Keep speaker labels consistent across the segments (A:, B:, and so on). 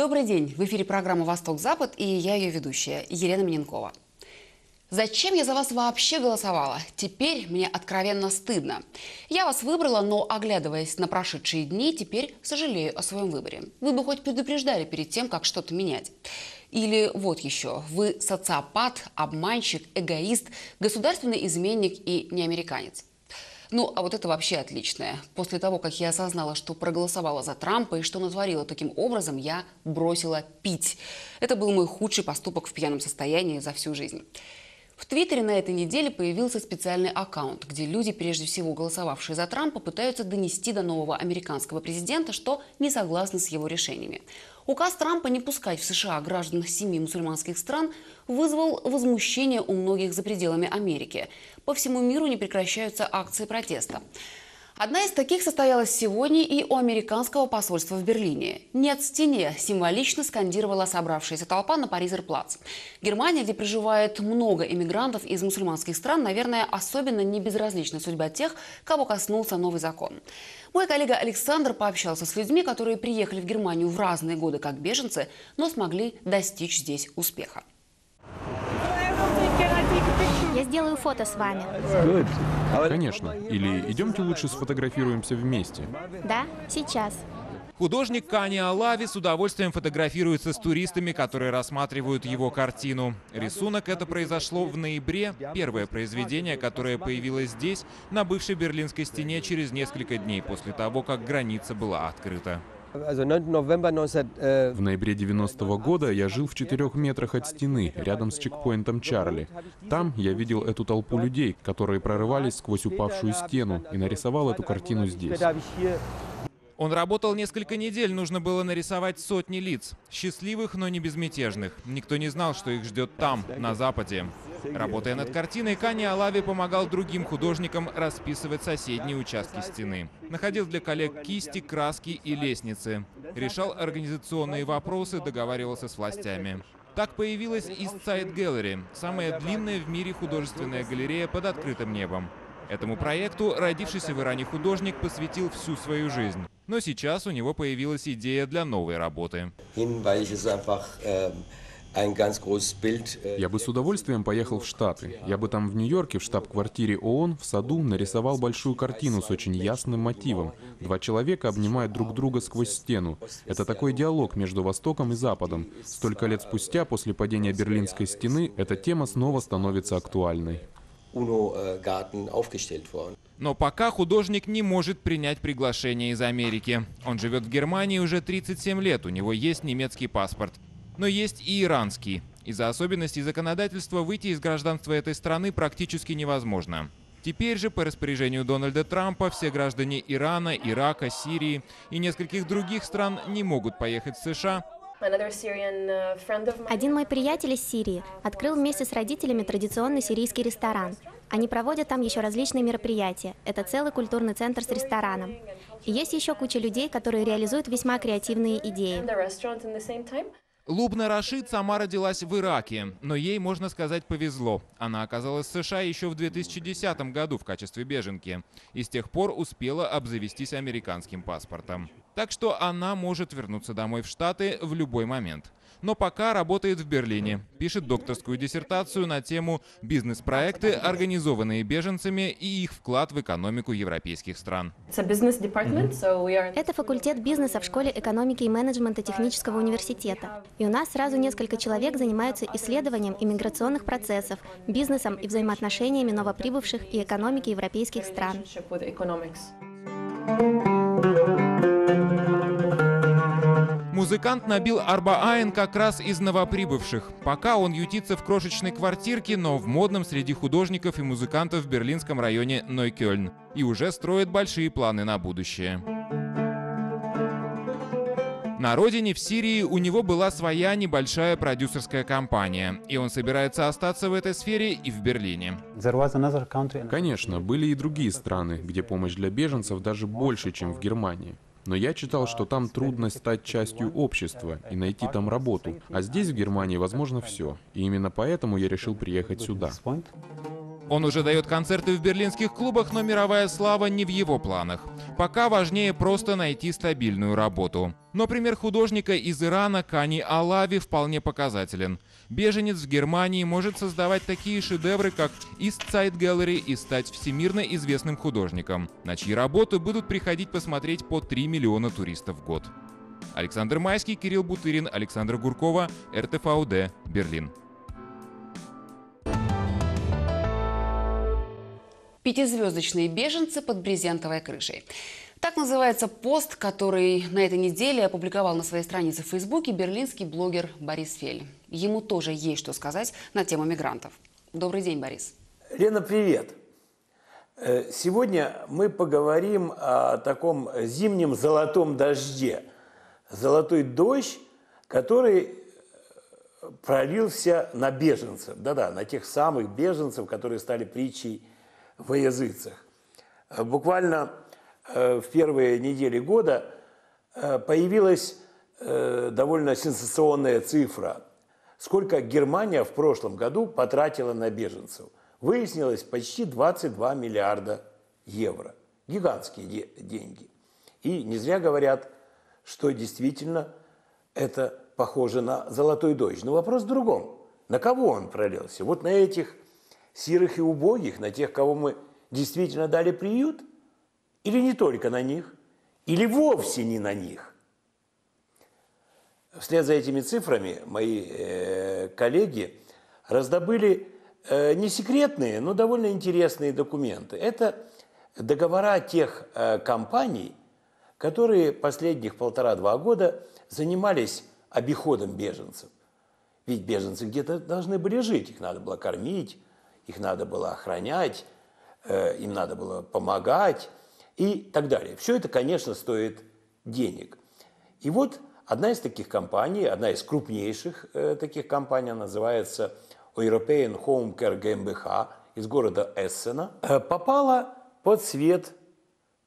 A: Добрый день. В эфире программа «Восток-Запад» и я ее ведущая Елена Миненкова. Зачем я за вас вообще голосовала? Теперь мне откровенно стыдно. Я вас выбрала, но, оглядываясь на прошедшие дни, теперь сожалею о своем выборе. Вы бы хоть предупреждали перед тем, как что-то менять. Или вот еще. Вы социопат, обманщик, эгоист, государственный изменник и неамериканец. Ну, а вот это вообще отличное. После того, как я осознала, что проголосовала за Трампа и что натворила таким образом, я бросила пить. Это был мой худший поступок в пьяном состоянии за всю жизнь. В Твиттере на этой неделе появился специальный аккаунт, где люди, прежде всего голосовавшие за Трампа, пытаются донести до нового американского президента, что не согласны с его решениями. Указ Трампа не пускать в США граждан семи мусульманских стран вызвал возмущение у многих за пределами Америки. По всему миру не прекращаются акции протеста. Одна из таких состоялась сегодня и у американского посольства в Берлине. «Нет стене» символично скандировала собравшаяся толпа на Паризер-Плац. Германия, где проживает много иммигрантов из мусульманских стран, наверное, особенно не безразлична судьба тех, кого коснулся новый закон. Мой коллега Александр пообщался с людьми, которые приехали в Германию в разные годы как беженцы, но смогли достичь здесь успеха.
B: Я сделаю фото с вами.
C: Конечно. Или идемте лучше сфотографируемся вместе.
B: Да, сейчас.
D: Художник Кани Алави с удовольствием фотографируется с туристами, которые рассматривают его картину. Рисунок это произошло в ноябре. Первое произведение, которое появилось здесь, на бывшей Берлинской стене через несколько дней после того, как граница была открыта.
C: В ноябре 90 -го года я жил в четырех метрах от стены, рядом с чекпоинтом Чарли. Там я видел эту толпу людей, которые прорывались сквозь упавшую стену, и нарисовал эту картину здесь.
D: Он работал несколько недель, нужно было нарисовать сотни лиц. Счастливых, но не безмятежных. Никто не знал, что их ждет там, на Западе. Работая над картиной, Кани Алави помогал другим художникам расписывать соседние участки стены. Находил для коллег кисти, краски и лестницы. Решал организационные вопросы, договаривался с властями. Так появилась East Side Gallery, самая длинная в мире художественная галерея под открытым небом. Этому проекту родившийся в Иране художник посвятил всю свою жизнь. Но сейчас у него появилась идея для новой работы.
C: Я бы с удовольствием поехал в Штаты. Я бы там в Нью-Йорке, в штаб-квартире ООН, в саду нарисовал большую картину с очень ясным мотивом. Два человека обнимают друг друга сквозь стену. Это такой диалог между Востоком и Западом. Столько лет спустя, после падения Берлинской стены, эта тема снова становится актуальной.
D: Äh, Но пока художник не может принять приглашение из Америки. Он живет в Германии уже 37 лет, у него есть немецкий паспорт. Но есть и иранский. Из-за особенностей законодательства выйти из гражданства этой страны практически невозможно. Теперь же, по распоряжению Дональда Трампа, все граждане Ирана, Ирака, Сирии и нескольких других стран не могут поехать в США,
B: Uh, Один мой приятель из Сирии открыл вместе с родителями традиционный сирийский ресторан. Они проводят там еще различные мероприятия. Это целый культурный центр с рестораном. И есть еще куча людей, которые реализуют весьма креативные идеи.
D: Лубна Рашид сама родилась в Ираке, но ей, можно сказать, повезло. Она оказалась в США еще в 2010 году в качестве беженки и с тех пор успела обзавестись американским паспортом. Так что она может вернуться домой в Штаты в любой момент но пока работает в Берлине. Пишет докторскую диссертацию на тему «Бизнес-проекты, организованные беженцами и их вклад в экономику европейских стран».
B: Это факультет бизнеса в Школе экономики и менеджмента технического университета. И у нас сразу несколько человек занимаются исследованием иммиграционных процессов, бизнесом и взаимоотношениями новоприбывших и экономики европейских стран.
D: Музыкант набил Арбаайн как раз из новоприбывших. Пока он ютится в крошечной квартирке, но в модном среди художников и музыкантов в берлинском районе Нойкёльн. И уже строит большие планы на будущее. На родине, в Сирии, у него была своя небольшая продюсерская компания, и он собирается остаться в этой сфере и в Берлине.
C: Конечно, были и другие страны, где помощь для беженцев даже больше, чем в Германии. Но я читал, что там трудно стать частью общества и найти там работу. А здесь, в Германии, возможно все. И именно поэтому я решил приехать сюда.
D: Он уже дает концерты в берлинских клубах, но мировая слава не в его планах. Пока важнее просто найти стабильную работу. Но пример художника из Ирана Кани Алави вполне показателен. Беженец в Германии может создавать такие шедевры, как East Side Gallery и стать всемирно известным художником, на чьи работы будут приходить посмотреть по 3 миллиона туристов в год. Александр Майский, Кирилл Бутырин, Александр Гуркова, РТФАУД, Берлин.
A: Пятизвездочные беженцы под брезентовой крышей. Так называется пост, который на этой неделе опубликовал на своей странице в Фейсбуке берлинский блогер Борис Фель. Ему тоже есть что сказать на тему мигрантов. Добрый день, Борис.
E: Лена, привет. Э, сегодня мы поговорим о таком зимнем золотом дожде. Золотой дождь, который пролился на беженцев. Да-да, на тех самых беженцев, которые стали притчей во языцах. Э, буквально э, в первые недели года э, появилась довольно сенсационная цифра. Сколько Германия в прошлом году потратила на беженцев? Выяснилось почти 22 миллиарда евро. Гигантские деньги. И не зря говорят, что действительно это похоже на золотой дождь. Но вопрос в другом. На кого он пролился? Вот на этих сирых и убогих, на тех, кого мы действительно дали приют, или не только на них, или вовсе не на них. Вслед за этими цифрами мои э, коллеги раздобыли э, не секретные, но довольно интересные документы. Это договора тех э, компаний, которые последних полтора-два года занимались обиходом беженцев. Ведь беженцы где-то должны были жить, их надо было кормить, их надо было охранять, э, им надо было помогать и так далее. Все это, конечно, стоит денег. И вот одна из таких компаний, одна из крупнейших э, таких компаний, называется European Home Care GmbH из города Эссена, э, попала под свет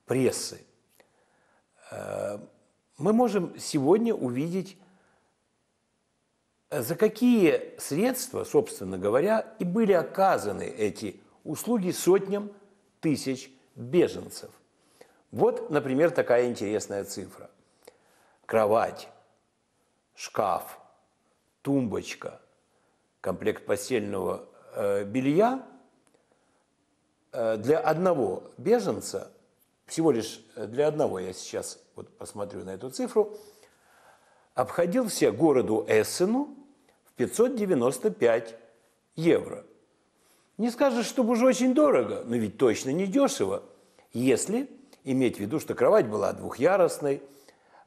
E: прессы. Мы можем сегодня увидеть за какие средства, собственно говоря, и были оказаны эти услуги сотням тысяч беженцев. Вот, например, такая интересная цифра. Кровать, шкаф, тумбочка, комплект постельного э, белья э, для одного беженца, всего лишь для одного, я сейчас вот посмотрю на эту цифру, обходился городу Эссену 595 евро. Не скажешь, чтобы уже очень дорого, но ведь точно не дешево, если иметь в виду, что кровать была двухъярусной,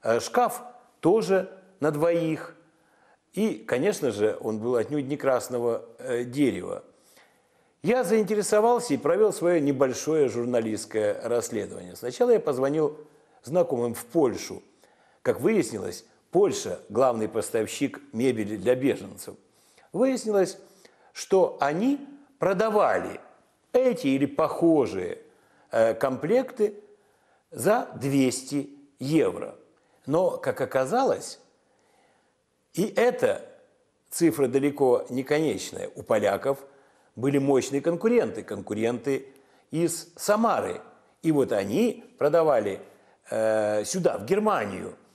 E: э, шкаф тоже на двоих, и, конечно же, он был отнюдь не красного э, дерева. Я заинтересовался и провел свое небольшое журналистское расследование. Сначала я позвонил знакомым в Польшу. Как выяснилось, Польша – главный поставщик мебели для беженцев. Выяснилось, что они продавали эти или похожие э, комплекты за 200 евро. Но, как оказалось, и эта цифра далеко не конечная. У поляков были мощные конкуренты, конкуренты из Самары. И вот они продавали э, сюда, в Германию –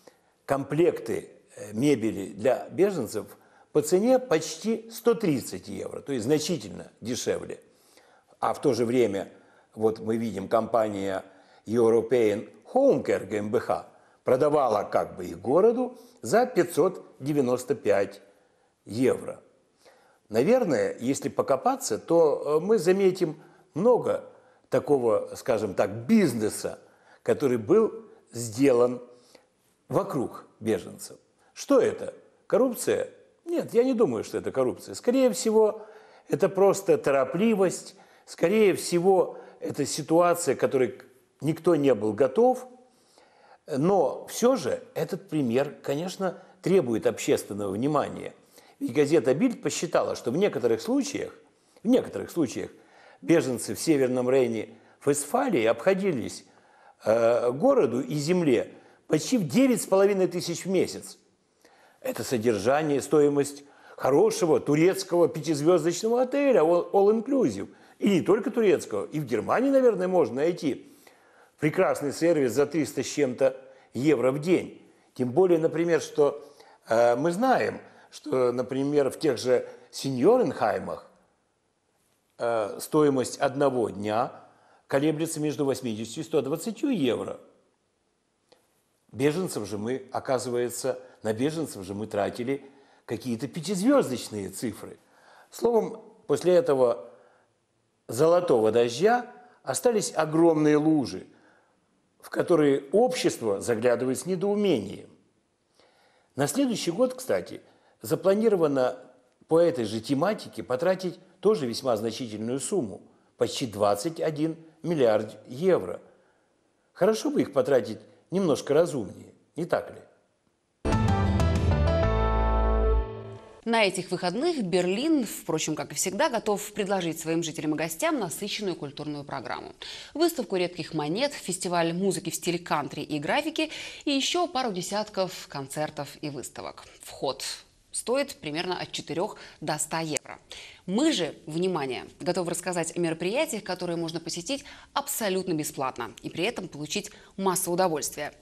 E: комплекты э, мебели для беженцев по цене почти 130 евро, то есть значительно дешевле. А в то же время, вот мы видим, компания European Home Care GmbH продавала как бы их городу за 595 евро. Наверное, если покопаться, то э, мы заметим много такого, скажем так, бизнеса, который был сделан вокруг беженцев. Что это? Коррупция? Нет, я не думаю, что это коррупция. Скорее всего, это просто торопливость, скорее всего, это ситуация, к которой никто не был готов. Но все же этот пример, конечно, требует общественного внимания. Ведь газета «Бильд» посчитала, что в некоторых случаях, в некоторых случаях беженцы в Северном Рейне Фесфалии обходились э, городу и земле почти в 9,5 тысяч в месяц. Это содержание, стоимость хорошего турецкого пятизвездочного отеля, all-inclusive. И не только турецкого, и в Германии, наверное, можно найти прекрасный сервис за 300 с чем-то евро в день. Тем более, например, что э, мы знаем, что, например, в тех же сеньоренхаймах э, стоимость одного дня колеблется между 80 и 120 евро. Беженцев же мы, оказывается, на беженцев же мы тратили какие-то пятизвездочные цифры. Словом, после этого золотого дождя остались огромные лужи, в которые общество заглядывает с недоумением. На следующий год, кстати, запланировано по этой же тематике потратить тоже весьма значительную сумму – почти 21 миллиард евро. Хорошо бы их потратить немножко разумнее, не так ли?
A: На этих выходных Берлин, впрочем, как и всегда, готов предложить своим жителям и гостям насыщенную культурную программу. Выставку редких монет, фестиваль музыки в стиле кантри и графики и еще пару десятков концертов и выставок. Вход стоит примерно от 4 до 100 евро. Мы же, внимание, готовы рассказать о мероприятиях, которые можно посетить абсолютно бесплатно и при этом получить массу удовольствия.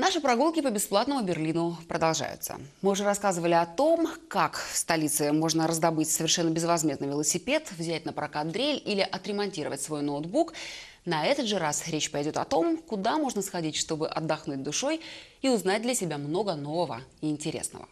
A: Наши прогулки по бесплатному Берлину продолжаются. Мы уже рассказывали о том, как в столице можно раздобыть совершенно безвозмездный велосипед, взять на прокат дрель или отремонтировать свой ноутбук. На этот же раз речь пойдет о том, куда можно сходить, чтобы отдохнуть душой и узнать для себя много нового и интересного.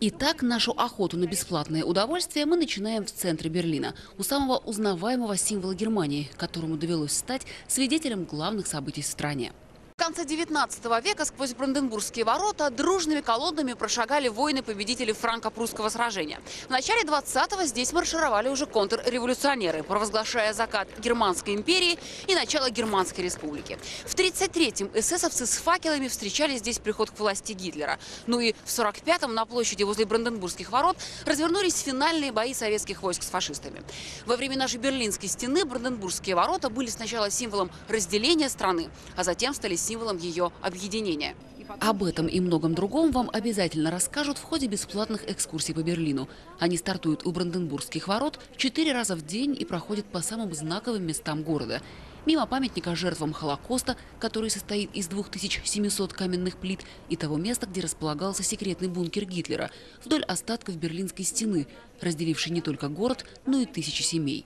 A: Итак, нашу охоту на бесплатное удовольствие мы начинаем в центре Берлина, у самого узнаваемого символа Германии, которому довелось стать свидетелем главных событий в стране. В конце 19 века сквозь Бранденбургские ворота дружными колоннами прошагали воины-победители франко-прусского сражения. В начале 20-го здесь маршировали уже контрреволюционеры, провозглашая закат Германской империи и начало Германской республики. В 33-м эсэсовцы с факелами встречали здесь приход к власти Гитлера. Ну и в 45-м на площади возле Бранденбургских ворот развернулись финальные бои советских войск с фашистами. Во времена же Берлинской стены Бранденбургские ворота были сначала символом разделения страны, а затем стали символом ее объединения. Об этом и многом другом вам обязательно расскажут в ходе бесплатных экскурсий по Берлину. Они стартуют у Бранденбургских ворот четыре раза в день и проходят по самым знаковым местам города. Мимо памятника жертвам Холокоста, который состоит из 2700 каменных плит, и того места, где располагался секретный бункер Гитлера, вдоль остатков Берлинской стены, разделившей не только город, но и тысячи семей.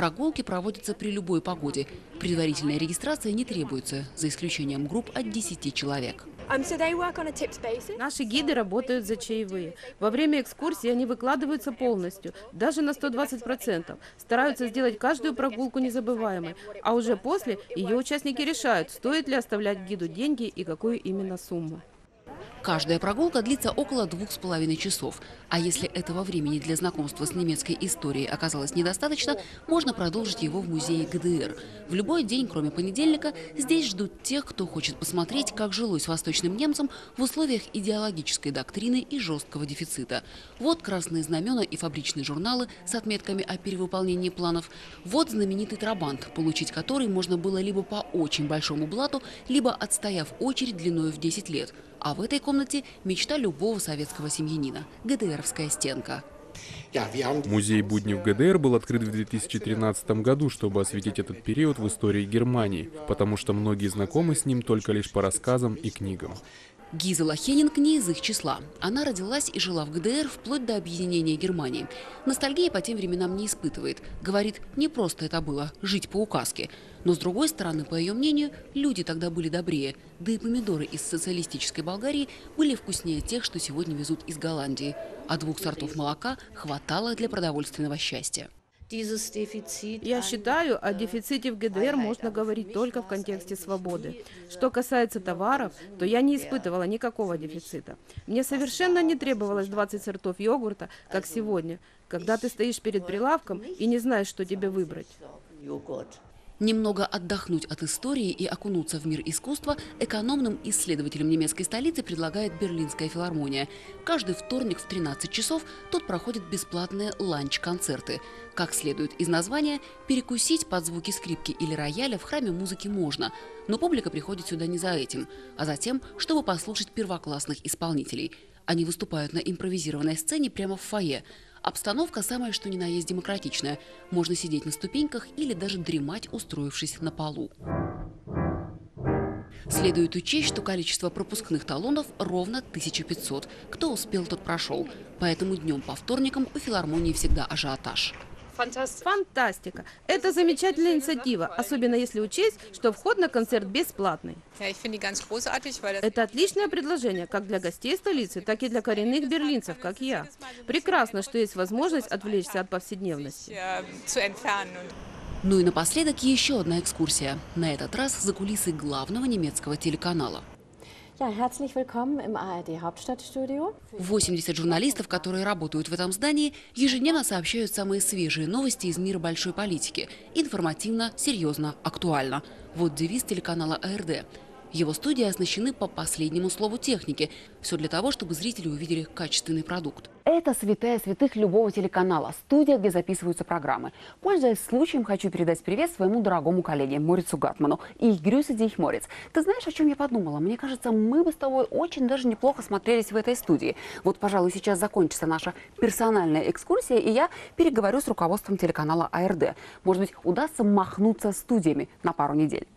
A: Прогулки проводятся при любой погоде. Предварительная регистрация не требуется, за исключением групп от 10 человек.
F: Наши гиды работают за чаевые. Во время экскурсии они выкладываются полностью, даже на 120%. Стараются сделать каждую прогулку незабываемой. А уже после ее участники решают, стоит ли оставлять гиду деньги и какую именно сумму.
A: Каждая прогулка длится около двух с половиной часов. А если этого времени для знакомства с немецкой историей оказалось недостаточно, можно продолжить его в музее ГДР. В любой день, кроме понедельника, здесь ждут тех, кто хочет посмотреть, как жилось восточным немцам в условиях идеологической доктрины и жесткого дефицита. Вот красные знамена и фабричные журналы с отметками о перевыполнении планов. Вот знаменитый трабант, получить который можно было либо по очень большому блату, либо отстояв очередь длиной в 10 лет – а в этой комнате мечта любого советского семьянина – ГДРовская стенка.
C: Музей будни в ГДР был открыт в 2013 году, чтобы осветить этот период в истории Германии, потому что многие знакомы с ним только лишь по рассказам и книгам.
A: Гизела Хеннинг не из их числа. Она родилась и жила в ГДР вплоть до объединения Германии. Ностальгии по тем временам не испытывает. Говорит, не просто это было – жить по указке. Но с другой стороны, по ее мнению, люди тогда были добрее. Да и помидоры из социалистической Болгарии были вкуснее тех, что сегодня везут из Голландии. А двух сортов молока хватало для продовольственного счастья.
F: Я считаю, о дефиците в ГДР можно говорить только в контексте свободы. Что касается товаров, то я не испытывала никакого дефицита. Мне совершенно не требовалось 20 сортов йогурта, как сегодня, когда ты стоишь перед прилавком и не знаешь, что тебе выбрать.
A: Немного отдохнуть от истории и окунуться в мир искусства экономным исследователям немецкой столицы предлагает Берлинская филармония. Каждый вторник в 13 часов тут проходят бесплатные ланч-концерты. Как следует из названия, перекусить под звуки скрипки или рояля в храме музыки можно, но публика приходит сюда не за этим, а за тем, чтобы послушать первоклассных исполнителей. Они выступают на импровизированной сцене прямо в фойе, Обстановка самая что ни на есть демократичная. Можно сидеть на ступеньках или даже дремать, устроившись на полу. Следует учесть, что количество пропускных талонов ровно 1500. Кто успел, тот прошел. Поэтому днем по вторникам у филармонии всегда ажиотаж.
F: Фантастика. Это замечательная инициатива, особенно если учесть, что вход на концерт бесплатный. Это отличное предложение как для гостей столицы, так и для коренных берлинцев, как я. Прекрасно, что есть возможность отвлечься от повседневности.
A: Ну и напоследок еще одна экскурсия. На этот раз за кулисы главного немецкого телеканала. 80 журналистов, которые работают в этом здании, ежедневно сообщают самые свежие новости из мира большой политики. Информативно, серьезно, актуально. Вот девиз телеканала АРД. Его студии оснащены по последнему слову техники. Все для того, чтобы зрители увидели качественный продукт. Это святая святых любого телеканала, студия, где записываются программы. Пользуясь случаем, хочу передать привет своему дорогому коллеге Морицу Гатману и Грюсе Дих Морец. Ты знаешь, о чем я подумала? Мне кажется, мы бы с тобой очень даже неплохо смотрелись в этой студии. Вот, пожалуй, сейчас закончится наша персональная экскурсия, и я переговорю с руководством телеканала АРД. Может быть, удастся махнуться студиями на пару недель.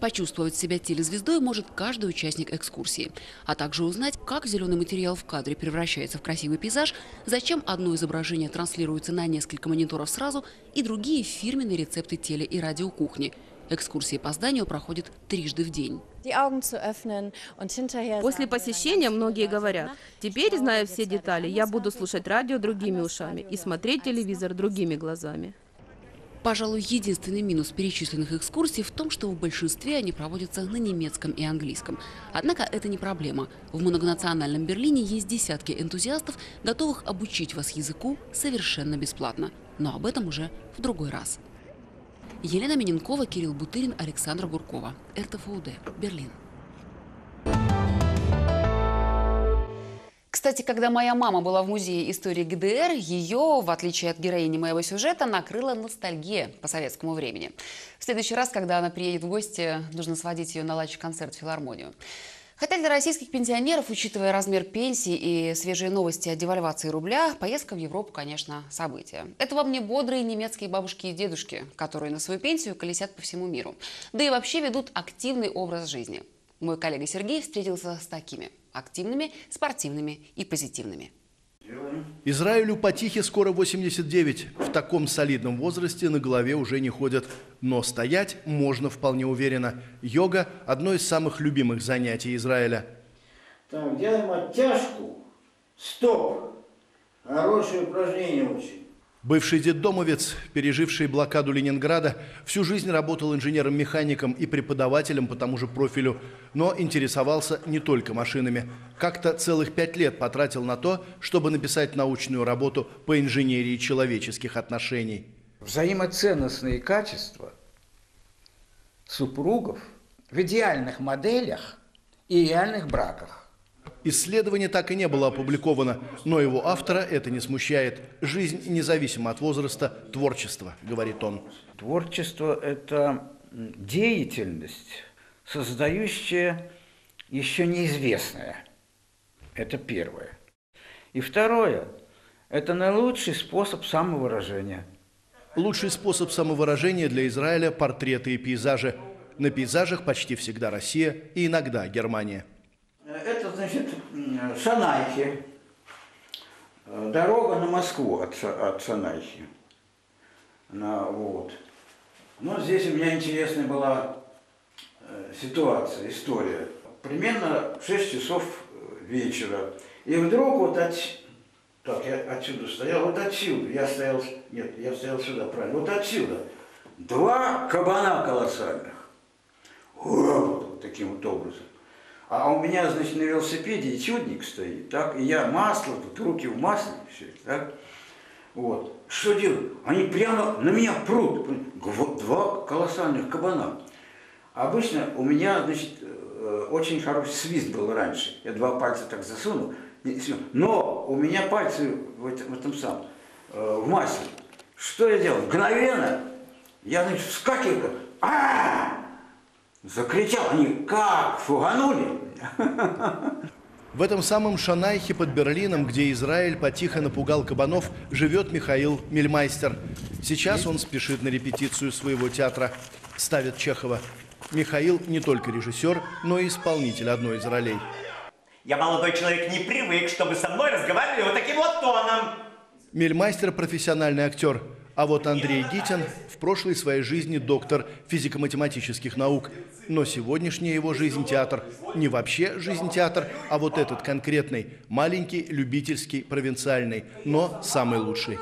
A: Почувствовать себя телезвездой может каждый участник экскурсии, а также узнать, как зеленый материал в кадре превращается в красивый пейзаж, зачем одно изображение транслируется на несколько мониторов сразу и другие фирменные рецепты теле- и радиокухни. Экскурсии по зданию проходят трижды в день.
F: После посещения многие говорят, теперь, зная все детали, я буду слушать радио другими ушами и смотреть телевизор другими глазами.
A: Пожалуй, единственный минус перечисленных экскурсий в том, что в большинстве они проводятся на немецком и английском. Однако это не проблема. В многонациональном Берлине есть десятки энтузиастов, готовых обучить вас языку совершенно бесплатно. Но об этом уже в другой раз. Елена Миненкова, Кирилл Бутырин, Александра Буркова. РТФУД. Берлин. Кстати, когда моя мама была в музее истории ГДР, ее, в отличие от героини моего сюжета, накрыла ностальгия по советскому времени. В следующий раз, когда она приедет в гости, нужно сводить ее на лач-концерт в филармонию. Хотя для российских пенсионеров, учитывая размер пенсии и свежие новости о девальвации рубля, поездка в Европу, конечно, событие. Это вам не бодрые немецкие бабушки и дедушки, которые на свою пенсию колесят по всему миру. Да и вообще ведут активный образ жизни. Мой коллега Сергей встретился с такими – активными, спортивными и позитивными.
G: Израилю потихе скоро 89. В таком солидном возрасте на голове уже не ходят. Но стоять можно вполне уверенно. Йога – одно из самых любимых занятий Израиля.
H: Так, делаем оттяжку. Стоп. Хорошее упражнение очень.
G: Бывший детдомовец, переживший блокаду Ленинграда, всю жизнь работал инженером-механиком и преподавателем по тому же профилю, но интересовался не только машинами. Как-то целых пять лет потратил на то, чтобы написать научную работу по инженерии человеческих отношений.
H: Взаимоценностные качества супругов в идеальных моделях и реальных браках.
G: Исследование так и не было опубликовано, но его автора это не смущает. Жизнь независимо от возраста, творчество, говорит он.
H: Творчество – это деятельность, создающая еще неизвестное. Это первое. И второе – это наилучший способ самовыражения.
G: Лучший способ самовыражения для Израиля – портреты и пейзажи. На пейзажах почти всегда Россия и иногда Германия –
H: Санайхи. Дорога на Москву от, от Санайхи. На, вот. Но здесь у меня интересная была э, ситуация, история. Примерно 6 часов вечера. И вдруг вот от... Так, я отсюда стоял, вот отсюда. Я стоял... Нет, я стоял сюда, правильно. Вот отсюда. Два кабана колоссальных. Вот таким вот образом. А у меня, значит, на велосипеде этюдник стоит, так, и я масло, тут руки в масле, все так. Вот. Что делать? Они прямо на меня прут. Два колоссальных кабана. Обычно у меня, значит, э, очень хороший свист был раньше. Я два пальца так засунул. Но у меня пальцы в этом, в этом самом, э, в масле. Что я делал? Мгновенно я, значит, вскакиваю, а, -а, -а, Закричал, они как фуганули.
G: В этом самом Шанайхе под Берлином, где Израиль потихо напугал кабанов, живет Михаил Мельмайстер. Сейчас он спешит на репетицию своего театра. Ставит Чехова. Михаил не только режиссер, но и исполнитель одной из ролей.
I: Я, молодой человек, не привык, чтобы со мной разговаривали вот таким вот тоном.
G: Мельмайстер – профессиональный актер. А вот Андрей Гитин в прошлой своей жизни доктор физико-математических наук. Но сегодняшняя его жизнь театр. Не вообще жизнь театр, а вот этот конкретный, маленький, любительский, провинциальный, но самый лучший.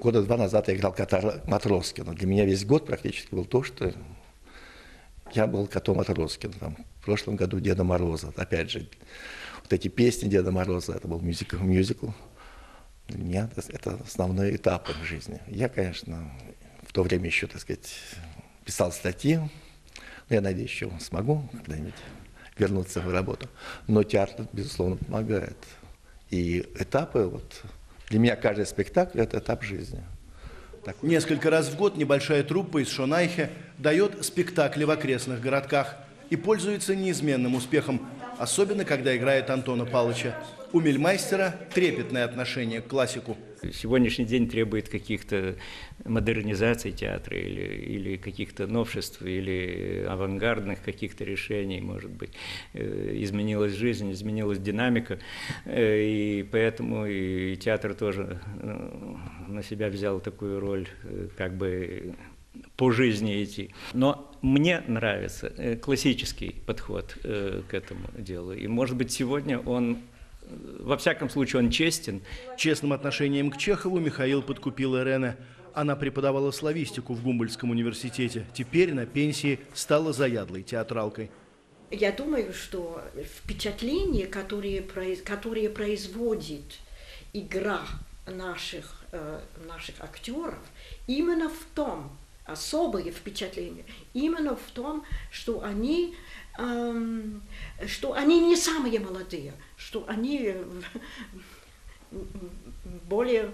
J: Года два назад я играл кота Матроскина. Для меня весь год практически был то, что я был котом Матроскина. В прошлом году Деда Мороза. Опять же, вот эти песни Деда Мороза, это был мюзикл. мюзикл. Для меня это основной этап в жизни. Я, конечно, в то время еще, так сказать, писал статьи. Но я надеюсь, еще смогу когда-нибудь вернуться в работу. Но театр, безусловно, помогает. И этапы, вот, для меня каждый спектакль – это этап жизни.
G: Так. Несколько раз в год небольшая труппа из Шонайхе дает спектакли в окрестных городках и пользуется неизменным успехом, особенно когда играет Антона Палыча. У Мельмайстера трепетное отношение к классику.
K: Сегодняшний день требует каких-то модернизаций театра или, или каких-то новшеств, или авангардных каких-то решений, может быть. Э, изменилась жизнь, изменилась динамика, э, и поэтому и театр тоже э, на себя взял такую роль, как бы по жизни идти. Но мне нравится классический подход к этому делу. И, может быть, сегодня он во всяком случае, он честен.
G: Честным отношением к Чехову Михаил подкупил Ирене. Она преподавала славистику в Гумбольском университете. Теперь на пенсии стала заядлой театралкой.
L: Я думаю, что впечатление, которое, которое производит игра наших, э, наших актеров, именно в том, особое впечатление, именно в том, что они что они не самые молодые, что они более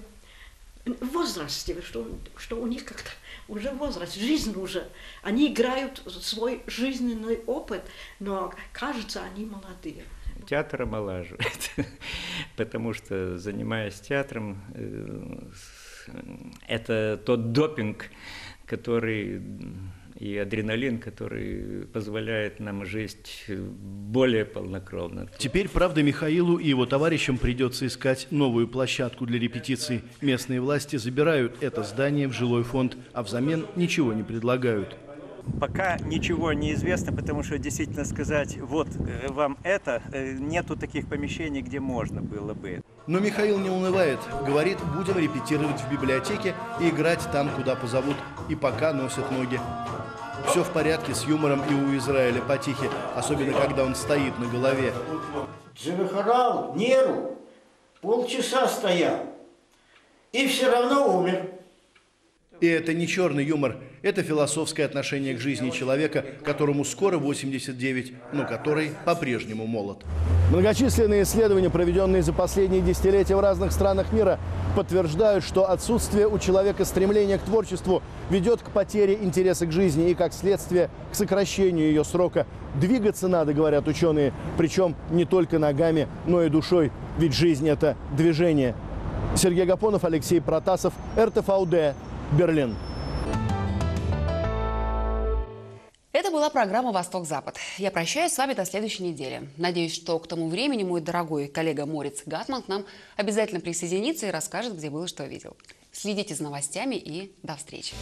L: в возрасте, что, что у них как-то уже возраст, жизнь уже. Они играют свой жизненный опыт, но кажется, они молодые.
K: Театр омолаживает, потому что, занимаясь театром, э, это тот допинг, который и адреналин, который позволяет нам жить более полнокровно.
G: Теперь, правда, Михаилу и его товарищам придется искать новую площадку для репетиций. Местные власти забирают это здание в жилой фонд, а взамен ничего не предлагают.
M: Пока ничего не известно, потому что действительно сказать, вот э, вам это, э, нету таких помещений, где можно было бы.
G: Но Михаил не унывает. Говорит, будем репетировать в библиотеке и играть там, куда позовут. И пока носят ноги. Все в порядке с юмором и у Израиля потихи, особенно когда он стоит на голове.
H: Завыхорал нерву, полчаса стоял и все равно умер.
G: И это не черный юмор, это философское отношение к жизни человека, которому скоро 89, но который по-прежнему молод. Многочисленные исследования, проведенные за последние десятилетия в разных странах мира, подтверждают, что отсутствие у человека стремления к творчеству ведет к потере интереса к жизни и, как следствие, к сокращению ее срока. Двигаться надо, говорят ученые, причем не только ногами, но и душой, ведь жизнь – это движение. Сергей Гапонов, Алексей Протасов, РТФУД, Берлин.
A: Это была программа «Восток-Запад». Я прощаюсь с вами до следующей недели. Надеюсь, что к тому времени мой дорогой коллега Морец Гатман к нам обязательно присоединится и расскажет, где был и что видел. Следите за новостями и до встречи.